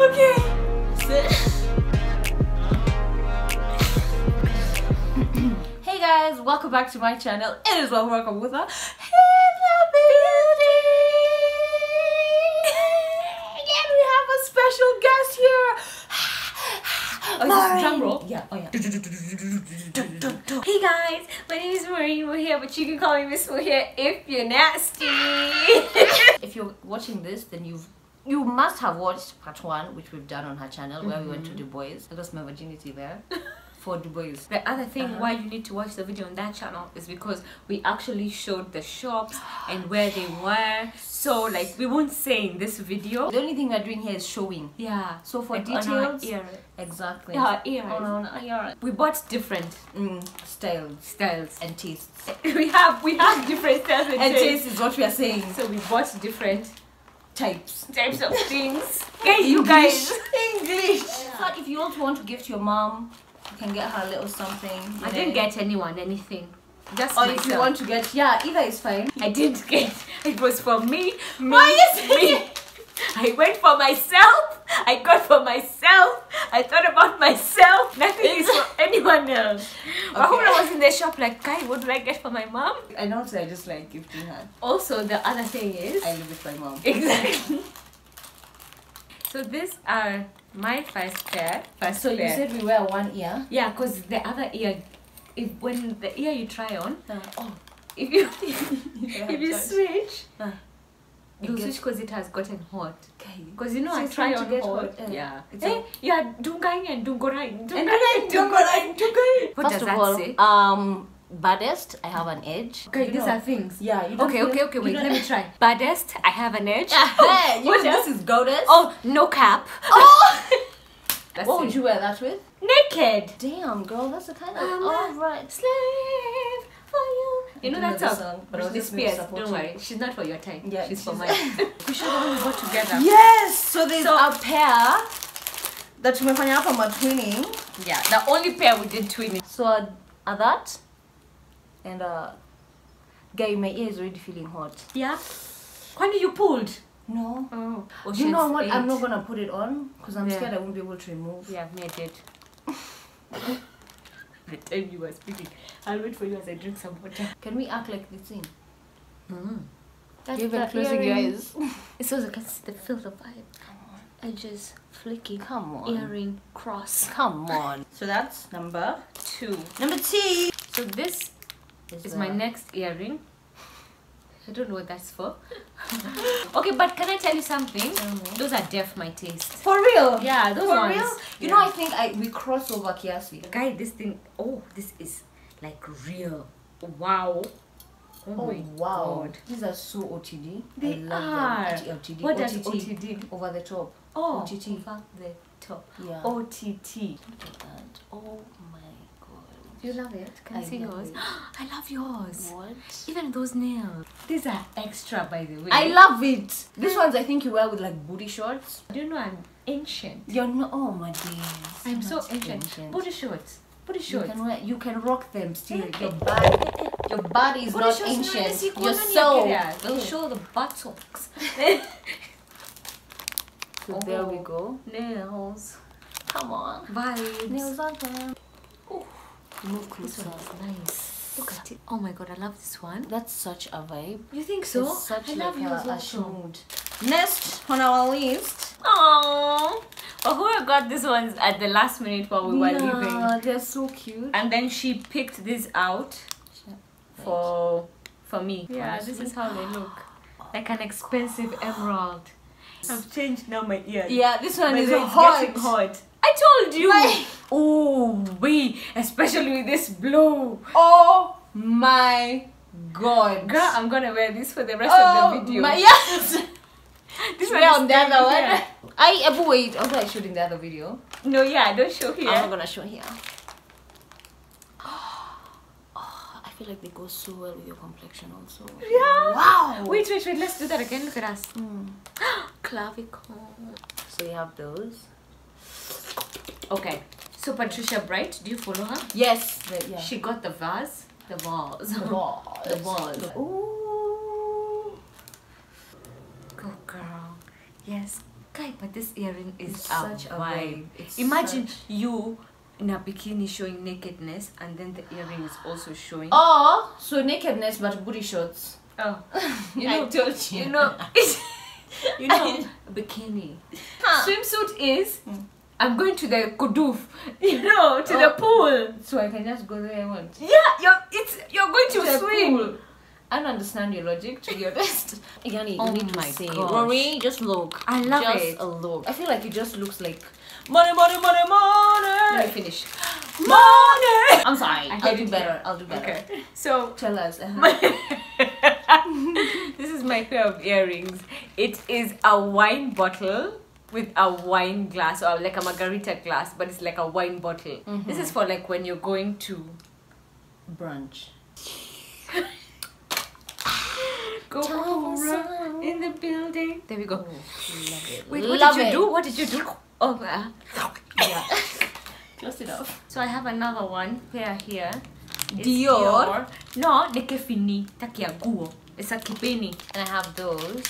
Okay. Hey guys, welcome back to my channel. It is well welcome with her building. And we have a special guest here. Oh, drum roll? Yeah. Oh yeah. Hey guys, my name is Maureen Muhia, but you can call me Miss Muhia if you're nasty. if you're watching this, then you've you must have watched part one, which we've done on her channel, where we went to Dubois. I lost my virginity there for Dubois. the other thing Uh-huh. why you need to watch the video on that channel is because we actually showed the shops and where they were. So like we won't say in this video. The only thing we're doing here is showing. Yeah. So for our details, exactly. Yeah, ears. On. We bought different Mm, styles styles. and tastes. we have we have different styles and, And tastes. taste is what we are saying. So we bought different Types. types of things. Okay, you guys. English. But if you also want to gift your mom, you can get her a little something. I didn't get anyone anything. Just Or myself. if you want to get, yeah, either is fine. I didn't get. It was for me. me Why is me. I went for myself. I got for myself. I thought about myself. Nothing is for anyone else. When I was in the shop, like, Kai, what do I get for my mom? I know, so I just like gifting her. Also, the other thing is I live with my mom. exactly. So these are my first pair. First So you said we wear one ear. yeah, cause the other ear, if when the ear you try on, Uh, oh, if you if you switch, Uh, you it switch because it has gotten hot. okay. Because you know So I it's try trying to on get hot. hot, Yeah. it's Hey, a- yeah, dungai and dungorai. And Dungai then dungorai, dungorai. What First does of that all, say? um, baddest, I have an edge. Okay, You these know- are things. Yeah. You don't Okay, okay, okay, wait, let me try. Baddest, I have an edge. Hey, you What know else? this is goddess. Oh, no cap. Oh! That's what it. would you wear that with? Naked. Damn, girl, that's the kind of. I'm All a right. Slave for you. You know that song? song, but I was Britney just gonna Spears. support Don't worry, she's not for your time. Yeah, she's for mine. we should all go together. Yes. So there's So- a pair that tumefanya hapa matwinning. Yeah, the only pair we did twinning. So uh, uh, that and uh, guy, my ear is already feeling hot. Yeah. Kwani you pulled? No. Oh. you know what? I'm not gonna put it on because I'm Yeah. scared I won't be able to remove. Yeah, me I did. the time you were speaking. I'll wait for you as I drink some water. Can we act like this scene? Mm-hmm. That's You've been the closing your eyes. It's so I can see the feel the vibe. Edges flicking. Come on. Earring cross. Come on. So that's number Two. number two. So this Is, is my next earring. I don't know what that's for. okay, but can I tell you something? Those are deaf my taste. For real? Yeah, those For ones. real? You Yeah. know, I think I we cross over Kiasi. Guy, this thing. Oh, this is like real. Wow. Oh, Oh my wow, god. these are so OTD. They I love are. them. OTD, What does OTD? over the top? Oh, OTT. over the top. Yeah. OTT. Look at that. Oh my god. You love it? Can I, I see love yours? it. I love yours. What? Even those nails. These are extra, by the way. I love it. These ones I think you wear with like booty shorts. Do you know I'm ancient? You're no. Oh my days. I'm so Not ancient. Booty shorts. Booty shorts. You can wear. You can rock them still. Your body. Your body is Booty not ancient. Your soul. They'll show the buttocks. So there we Oh. go. Nails. Come on. Vibes. Nails on them. Ooh. Move This closer. one is nice. Look at it. Oh my god, I love this one. That's such a vibe. You think so? It's such I like love yours also. Next on our list. Oh, But who got these ones at the last minute while we were leaving? Yeah, they're so cute. And then she picked this out for for me. Yeah, this is how they look. Like an expensive emerald. I've changed now my ears. Yeah, this one My is hot. getting hot. I told you. My- Oh, we especially with this blue. Oh my god. Girl, I'm gonna wear this for the rest oh of the video. My, yes. this is on the other one. I uh, wait. Also, I showed in the other video. No, yeah, I don't show here. I'm not gonna show here. Oh, I feel like they go so well with your complexion also. Yeah. Wow. Wait, wait, wait. Let's do that again. Look at us. Mm. Clavicle. So you have those. Okay. So Patricia Bright, do you follow her? Yes. The, yeah. She got the vase. The vase. the balls. The balls. Ooh. Go girl. Yes. Guy, but this earring is It's a such a vibe. vibe. It's Imagine such- you in a bikini showing nakedness and then the earring is also showing. Oh, so nakedness but booty shorts. Oh. You I know, told you. you know, you know, bikini. Swimsuit is. Hmm. I'm going to the kuduf, you know, to the Oh. pool. So I can just go there I want. Yeah, you're it's you're going to, the swim. pool. I don't understand your logic to be honest. Yanni, Oh you need to my say, gosh. Rory, just look. I love just it. a look. I feel like it just looks like money, money, money, money. Let me finish. Money. I'm sorry. I I'll do better. here. I'll do better. Okay, so Tell us. uh-huh. this is my pair of earrings. It is a wine bottle with a wine glass or like a margarita glass, but it's like a wine bottle. This is for like when you're going to Brunch. go over in the building. There we go. love it. Wait, what love did you it. do? What did you do? Oh, uh, Yeah. Close it off. so I have another one pair here. It's Dior. No, de que fini. Takia guo. It's a kipini. And I have those.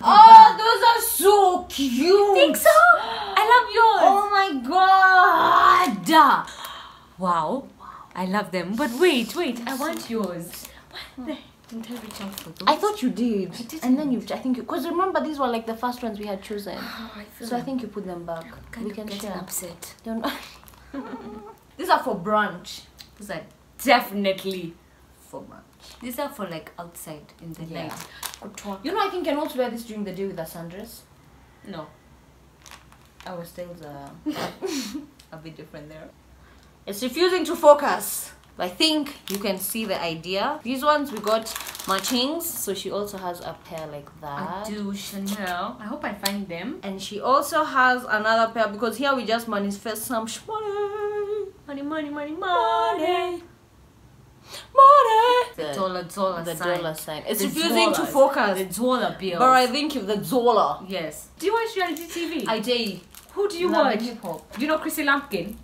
Oh, oh, those are so cute. Think so? I love yours. Oh my god. Wow. I love them. But wait, wait. I want yours. What the? Didn't I reach out for those? I thought you did. didn't. And then you, I think you, because remember these were like the first ones we had chosen. Oh, I So I think you put them back. kind we of can getting share. upset. Don't These are for brunch. These are definitely For brunch. these are for like outside in the Yeah. night. Good talk. You know, I can can also wear this during the day with a sundress. No. Our styles are a bit different there. It's refusing to focus. I think you can see the idea. These ones we got matchings, so she also has a pair like that. I do Chanel. I hope I find them. And she also has another pair because here we just manifest some money. Money, money, money, money. Money. The The, dollar, dollar the sign. dollar sign. It's The refusing to focus. The dollar bill. But I think if the dollar. yes. Do you watch reality TV? I dare Who do you Love watch? and hip hop. Do you know Chrissy Lampkin?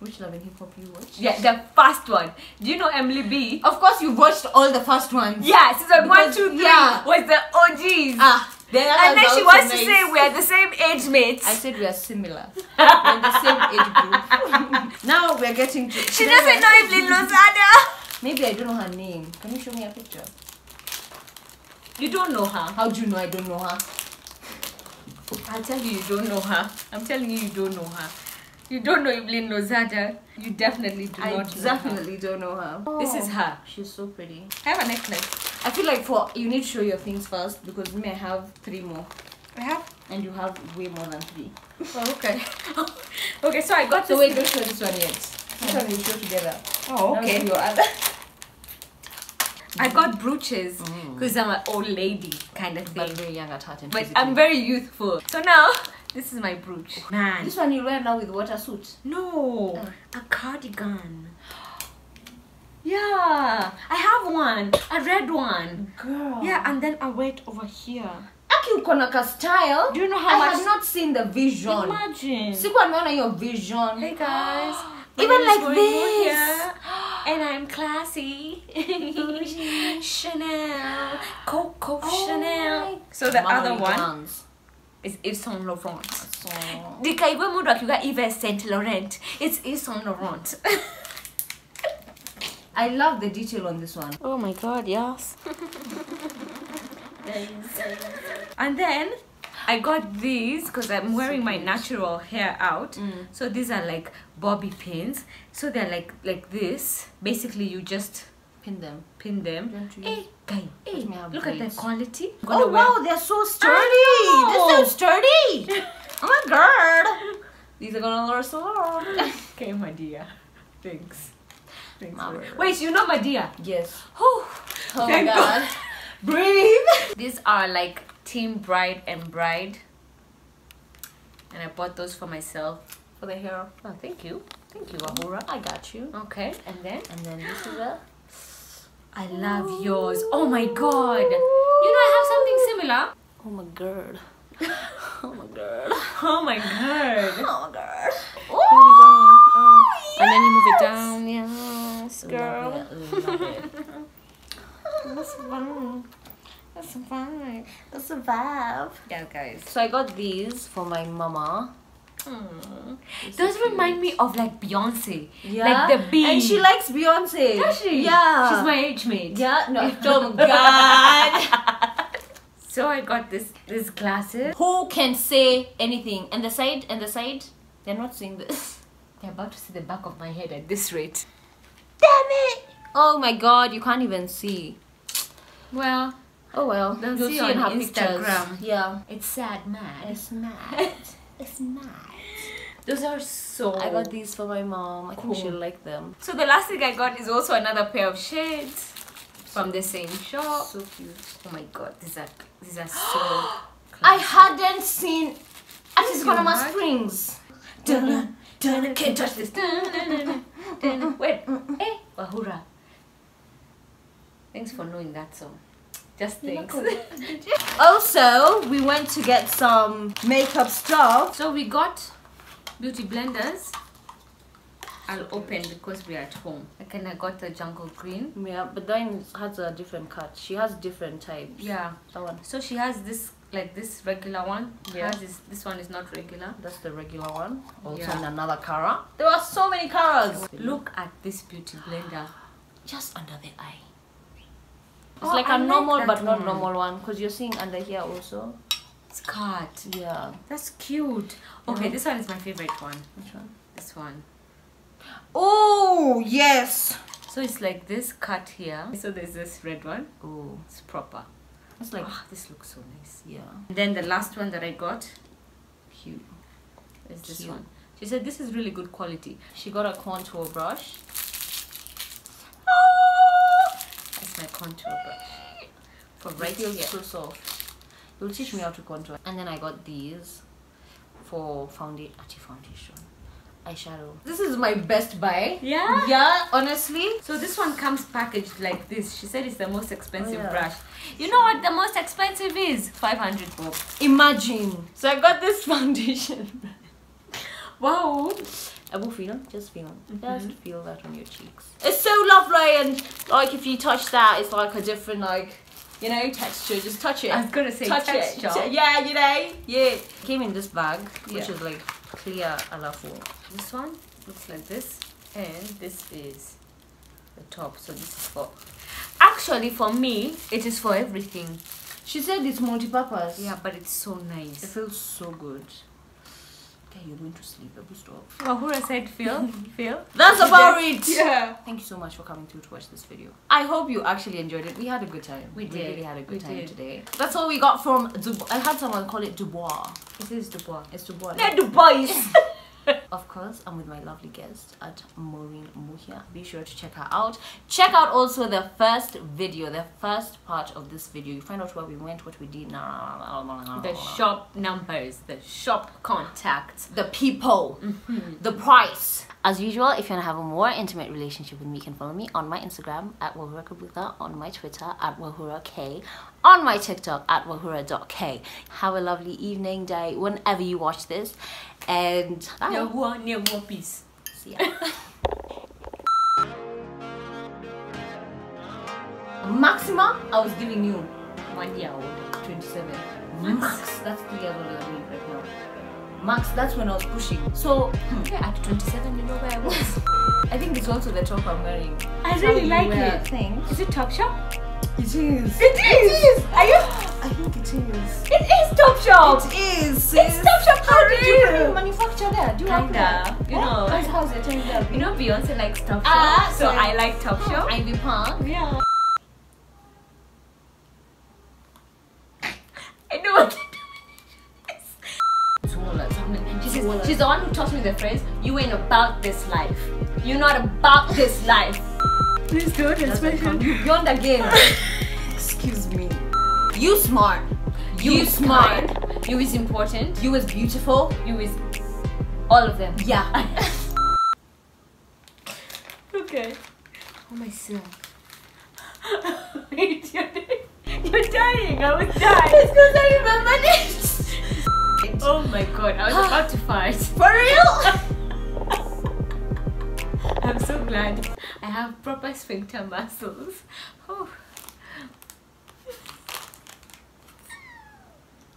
Which love and hip hop you watch? Yeah, the first one. Do you know Emily B? Of course, you've watched all the first ones. Yeah, season one, Because- two, three yeah. was the OGs. Ah, the and then she wants to nice. say we are the same age mates. I said we are similar. we're in the same age group. now we're getting to. she doesn't know Evelyn Lozada. Maybe I don't know her name. Can you show me a picture? You don't know her. How do you know I don't know her? I'll tell you, you don't know her. I'm telling you, you don't know her. You don't know Evelyn Lozada. You definitely do I not know definitely don't know her. her. This is her. She's so pretty. I have a necklace. I feel like for you need to show your things first because me may have three more I have. and you have way more than three. Oh, okay. okay, so I got So wait, don't show this one yet. This one we show together. Oh, okay. your other. I got brooches Mm. because I'm an old lady kind of But thing. very young at heart But. I'm very youthful. So now, this is my brooch. Oh, man. This one you wear now with water suit. No, Oh. a cardigan. Yeah, I have one, a red one. Girl. Yeah, and then I wear it over here. Aki uko na ka style. Do you know how I much? have not seen the vision. Imagine. Sikuwa nimeona your vision. Hey guys. Even my name is like Rory this. And I'm classy. Chanel, Coco Oh Chanel. my- So the Mama other one Gans. Is Yves Saint Laurent. So, Dikaigwe mundu akiwa Yves Saint Laurent. It's Yves Saint Laurent. I love the detail on this one. Oh my god, yes. and then I got these because I'm wearing my natural hair out. Mm. So these are like bobby pins. So they're like like this. Basically, you just Pin them. pin them. Don't you Hey, use- guy, hey, look at the quality. Oh wow, they're so sturdy. They're so sturdy. oh my god. These are gonna last so long. Okay, my dear. Thanks. Thanks. My for- word. Wait, you know my dear? yes. Whew. Oh, oh Thank my god. Breathe. These are like Team Bride and Bride. And I bought those for myself. For the hair. Oh, thank you. Thank you, Wahura. I got you. Okay, and then And then this is a. I love yours. Oh my god. You know, I have something similar. Oh my god. Oh my god. Oh my god. Oh my god. Here we go. Oh. And then you move it down. Yes, girl. Love it. Love it. That's fun. That's fine. That's a vibe. Yeah, guys. So I got these for my mama. Those Hmm. remind me of like Beyonce. Yeah. Like the bee. And she likes Beyonce. Does she? Yeah. She's my age mate. Yeah. No. Oh God. So I got this this glasses. Who can say anything? And the side and the side, they're not seeing this. They're about to see the back of my head at this rate. Damn it! Oh my God! You can't even see. Well, Oh well. They'll You'll see see in on her pictures. Instagram. Yeah. it's sad, man. It's mad. it's mad. Those are so. I got these for my mom. I think she'll like them. So the last thing I got is also another pair of shades from the same shop. So cute. Oh my god, these are these are so. I hadn't seen at least you Panama had. Springs. Mm-hmm. Dun, dun, can't touch this. Dun, dun, dun, dun, dun. Wait, hey, Wahura. Thanks for knowing that song. Just thanks. Also, we went to get some makeup stuff. So we got beauty blenders. I'll open because we're at home. Again, I got the jungle green. Yeah, but then has a different cut. She has different types. Yeah. That one. So she has this like this regular one. Yeah. Hers is this one is not regular. That's the regular one. Also Yeah. in another color. There are so many colors. Look at this beauty blender. just under the eye. It's Oh, like I a like normal that but not normal one because you're seeing under here also. It's cut. Yeah. That's cute. Okay, Yeah. this one is my favorite one. Which one? This one. Oh yes. So it's like this cut here. So there's this red one. Oh, It's proper. it's like Ah, this looks so nice. yeah, And then the last one that I got cute. is this Cute. one. She said this is really good quality. She got a contour brush. That's my contour brush. For right here. so soft. You'll teach me how to contour. And then I got these for foundation, foundation, eyeshadow. This is my best buy. Yeah? Yeah, honestly. So this one comes packaged like this. She said it's the most expensive Oh, yeah. brush. You know what the most expensive is? 500 bob. Imagine. So I got this foundation. Wow. Abu feel, just feel, Mm-hmm. just feel that on your cheeks. It's so lovely, and like if you touch that, it's like a different like, you know, texture. Just touch it. I was gonna say touch texture. it. Yeah, you know, yeah. Came in this bag, which Yeah. is like clear alafu. This one looks like this, and this is the top. So this is for. Actually, for me, it is for everything. She said it's multi-purpose. Yeah, but it's so nice. It feels so good. You're going to sleep. Abu, stop. Wahura said, "Feel, feel." That's about it. Yeah. Thank you so much for coming through to watch this video. I hope you actually enjoyed it. We had a good time. We did. really had a good We time did. today. That's all we got from Dubois. I had someone call it Dubois. It is Dubois. It's Dubois. Not Dubois. Of course, I'm with my lovely guest at Maureen Muhia. Be sure to check her out. Check out also the first video, the first part of this video. You find out where we went, what we did. the shop numbers, the shop contacts. the people, mm-hmm. the price. As usual, if you want to have a more intimate relationship with me, you can follow me on my Instagram at Wahura Kabutha, on my Twitter at Wahura K, on my TikTok at Wahura.k. Have a lovely evening, day, whenever you watch this. And bye. Yahua, Yahua, peace. See ya. Maximum, I was giving you One year old. 27. Max, that's three years older than me right now. Max, that's when I was pushing. So, hmm, Yeah, at 27, you know where I was. I think it's also the top I'm wearing. I really you like wear it. Things. Is it Topshop? It is. It is. Are you? I think it is. It is Topshop. It is. It's Topshop How for did you real. manufacture that? Do you Kinda, have that? you know. How's, how's it turning out? You know Beyonce likes Topshop, Ah, so so- I like Topshop. Ivy Park. yeah. She's, the one who taught me the phrase, you ain't about this life. You're not about this life. Please don't That's like how you beyond the game. Excuse me. You smart. You, You smart. kind. You is important. You is beautiful. You is all of them. Yeah. Okay. Oh myself. Wait, you're, dying. you're dying. I was dying. it's because I remember this. Oh my god, I was about to fart. For real? I'm so glad I have proper sphincter muscles.